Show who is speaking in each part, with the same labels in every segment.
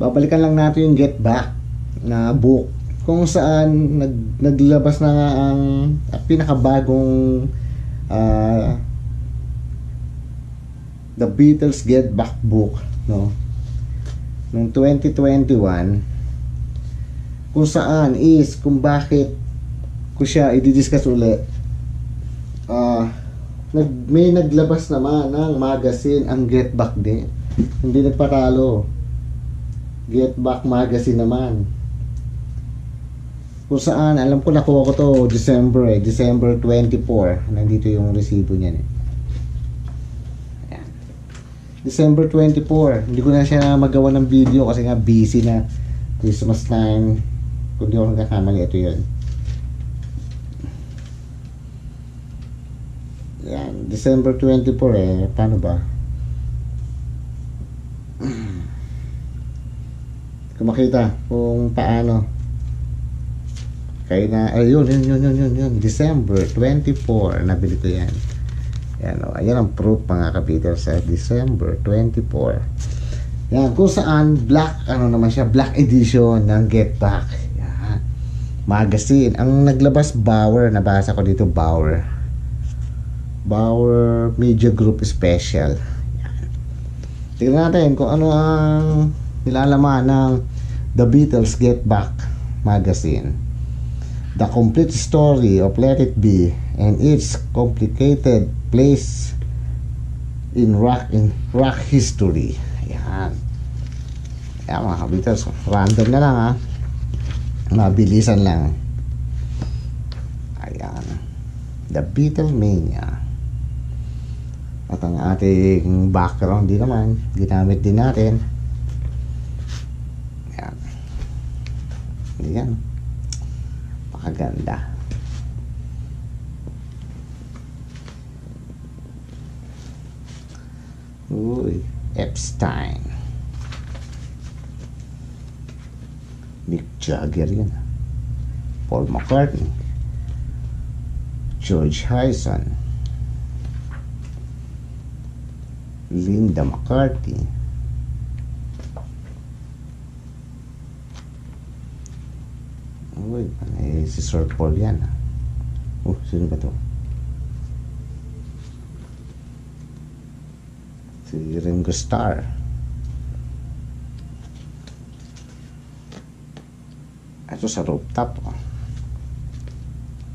Speaker 1: babalikan lang natin yung Get Back na book kung saan nag, naglabas na nga ang pinakabagong ah, The Beatles Get Back book no? Noong 2021 kung saan is kung bakit ko siya i-discuss ulit ah nag, may naglabas naman ng magazine ang Get Back din. Hindi nagpatalo Get Back magazine naman. Kung saan alam ko nakuha ko to December eh. December 24 nandito yung resibo niyan eh. Ayan. December 24 hindi ko na siya magawa ng video kasi nga busy na Christmas time. Kung di ako nagkakamali ito yun. Yan, December 24 eh, paano ba? Kung makita kung paano. Kaya na, ayun, yun, yun, yun, yun, yun, December 24, nabili ko yan. Yan, o, ayan ang proof mga kapitol sa December 24. Yan, kung saan black, ano naman siya, black edition ng Get Back. Yan. Magazine. Ang naglabas, Bauer, nabasa ko dito, Bauer. Bauer Media Group Special. Yan. Tingnan natin kung ano ang nilalaman ng The Beatles Get Back magazine. The complete story of Let It Be and its complicated place in rock in rock history. Yan. Yan mga Beatles. Random na lang ha. Mabilisan lang. Ayan. The Beatlemania. At ang ating background din naman, ginamit din natin. Yan. Pakaganda. Uy, Epstein. Mick Jagger yan. Paul McCartney. George Harrison. Linda McCarthy. Uy, eh, si Sir Paul yan. ah. Oh, sino ba to? Si Ringo Starr. Ito sa rooftop. Oh.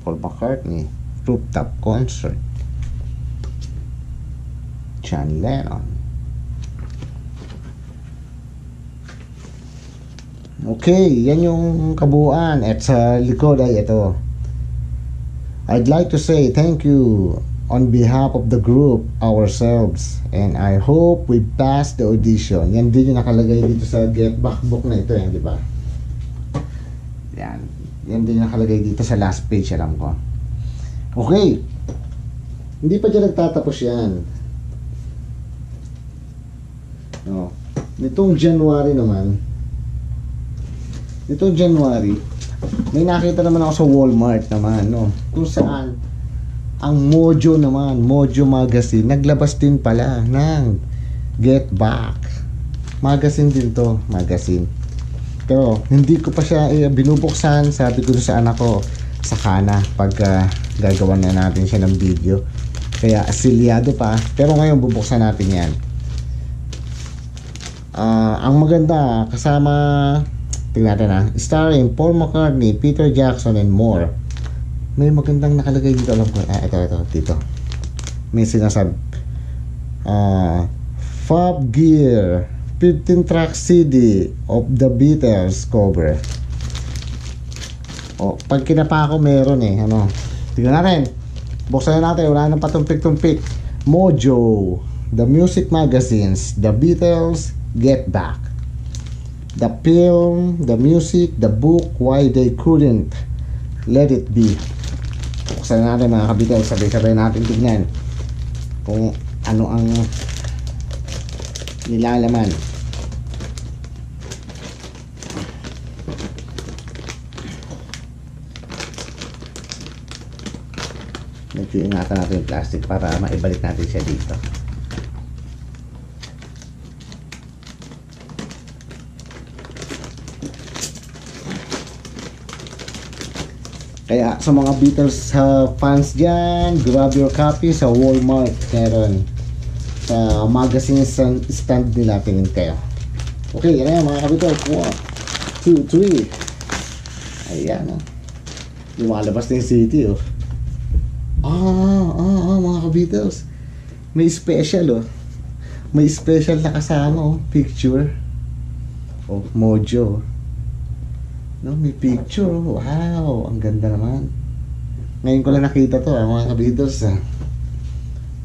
Speaker 1: Paul McCartney. Rooftop concert. John Lennon. Okay, yan yung kabuuan. At sa likod ay ito. I'd like to say thank you on behalf of the group, ourselves, and I hope we pass the audition. Yan din yung nakalagay dito sa Get Back book na ito, yan, di ba? Yan. Yan din yung nakalagay dito sa last page, alam ko. Okay. Hindi pa dyan nagtatapos yan. No. Nitong January naman, nitong January, may nakita naman ako sa Walmart naman, no. Kung saan, ang Mojo naman, Mojo Magazine, naglabas din pala ng Get Back. Magazine din to, magazine. Pero, hindi ko pa siya eh, binubuksan, sabi ko sa anak ko, sa kana, pagka gagawa na natin siya ng video. Kaya, asilyado pa. Pero ngayon, bubuksan natin yan. Ah, ang maganda, kasama, tingnan natin ha, starring Paul McCartney, Peter Jackson, and more. May magandang nakalagay dito, alam ko. Ah, ito, ito, dito. May sinasabi. Ah, Fab Gear, 15 track CD of the Beatles cover. O, pag kinapa ako, meron eh, ano. Tingnan natin. Buksan na natin, wala nang patumpik-tumpik. Mojo, The Music Magazines, The Beatles, Get Back. The film, the music, the book, why they couldn't let it be. Buksan na natin mga kabitel, sabay-sabay natin tignan kung ano ang nilalaman. Medyo ingatan natin yung plastic para maibalik natin siya dito. Kaya sa mga Beatles uh, fans dyan, grab your copy sa Walmart. Meron. Sa magazine stand, stand nila, tingin kayo. Okay, yan na mga Beatles. 1, 2, 3. Ayan, oh. Lumalabas na yung city, oh. Ah, ah, ah, mga Beatles. May special, oh. May special na kasama, oh. Picture. Oh, Mojo. No, may picture. Wow, ang ganda naman. Ngayon ko lang nakita to, ah, mga kabidors. Ah.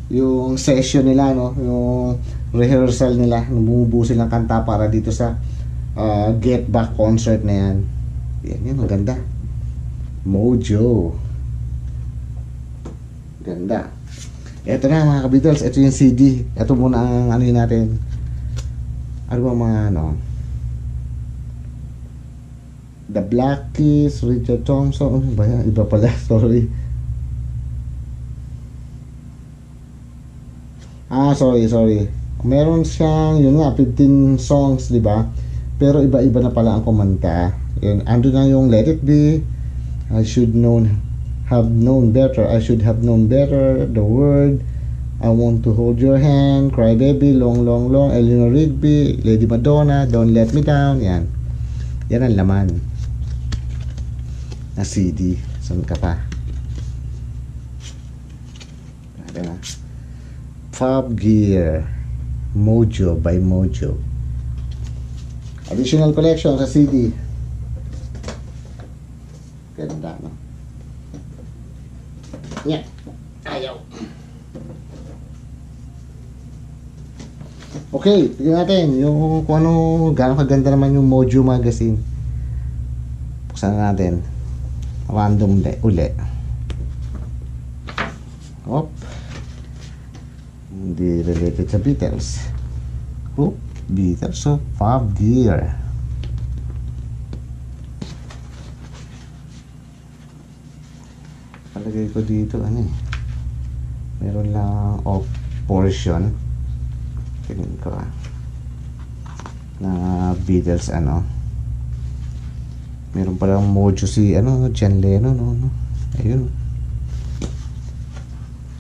Speaker 1: Yung session nila, no, yung rehearsal nila, bumubuo silang kanta para dito sa ah, Get Back concert na yan. Yan, yan, ang ganda. Mojo. Ganda. Ito na mga kabidors, ito yung CD. Ito muna ang ano natin. Ano ba mga ano? The Black Keys, Richard Thompson, ano? Iba pala, sorry. Ah, sorry, sorry. Meron siyang, yun nga, 15 songs, di ba? Pero iba-iba na pala ang kumanta. Yun, ando na yung Let It Be, I Should Known, Have Known Better, I Should Have Known Better, The Word, I Want to Hold Your Hand, Cry Baby, Long Long Long, Eleanor Rigby, Lady Madonna, Don't Let Me Down, yan. Yan ang laman na CD. Saan ka pa? Ano na? Pop Gear Mojo by Mojo. Additional collection sa CD. Ganda, no? Yan. Ayaw. Okay, tignan natin yung kung ano, gaano kaganda naman yung Mojo magazine. Buksan na natin. Random de, uli. Op. Hindi related sa Beatles. Oh, Beatles so Five Gear. Palagay ko dito ano eh. Meron lang off portion. Tingin ko ah. Na Beatles ano. Meron palang mojo si ano, John Lennon no, no. Ayun.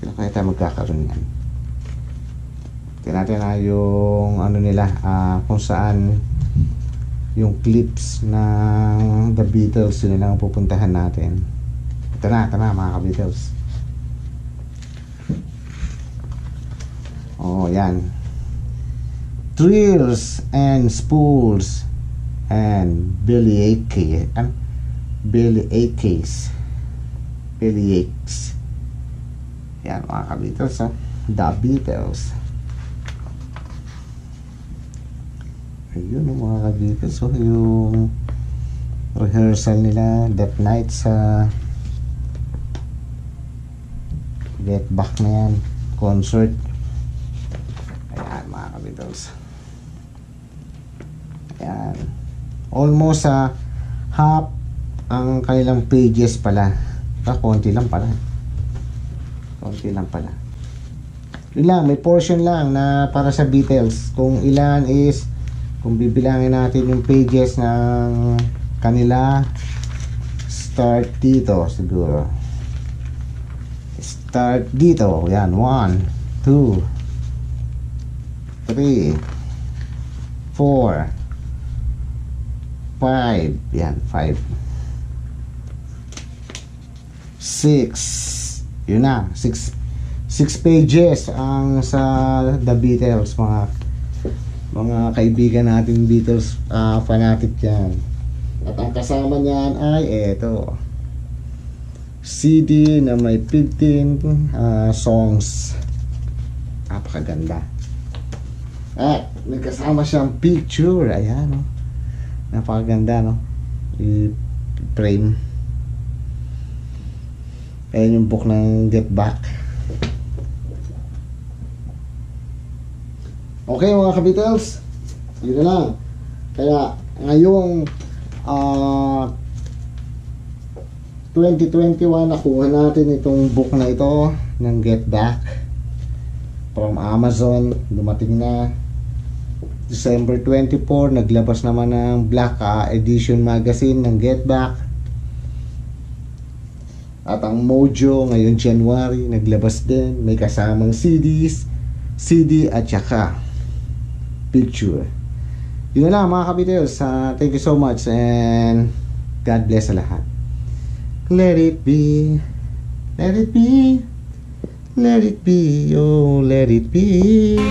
Speaker 1: Kailan kaya tayo magkakaroon yan? Tingnan natin na yung ano nila, ah, kung saan yung clips ng The Beatles yun lang ang pupuntahan natin. Ito na, ito na mga ka-Beatles. Oh, yan. Thrills and Spools and Billy Aches. Um, Billy Aches. Billy Aches. Yan mga ka-Beatles. Oh. The Beatles. Ayun oh, mga ka-Beatles. So, yung rehearsal nila that night sa Get Back na yan. Concert. Ayan mga ka-Beatles. Ayan. Almost sa half ang kanilang pages pala. Ah, konti lang pala. Konti lang pala. Yun may portion lang na para sa Beatles. Kung ilan is, kung bibilangin natin yung pages ng kanila, start dito siguro. Start dito. Yan, 1, 2, 3, 4, 5. Yan, 5. 6. Yun na, 6 6 pages ang sa The Beatles mga mga kaibigan natin Beatles uh, fanatic yan at ang kasama niyan ay eto CD na may 15 uh, songs napakaganda at may kasama siyang picture ayan no napakaganda no? I-frame ayan yung book ng Get Back. Okay mga kabitels, yun na lang. Kaya ngayong uh, 2021 nakuha natin itong book na ito ng Get Back from Amazon. Dumating na December 24, naglabas naman ng Black uh, Edition magazine ng Get Back. At ang Mojo ngayon January naglabas din. May kasamang CDs, CD at saka picture. Yun na lang mga kabiteos. Uh, thank you so much and God bless sa lahat. Let it be. Let it be. Let it be. Oh, let it be.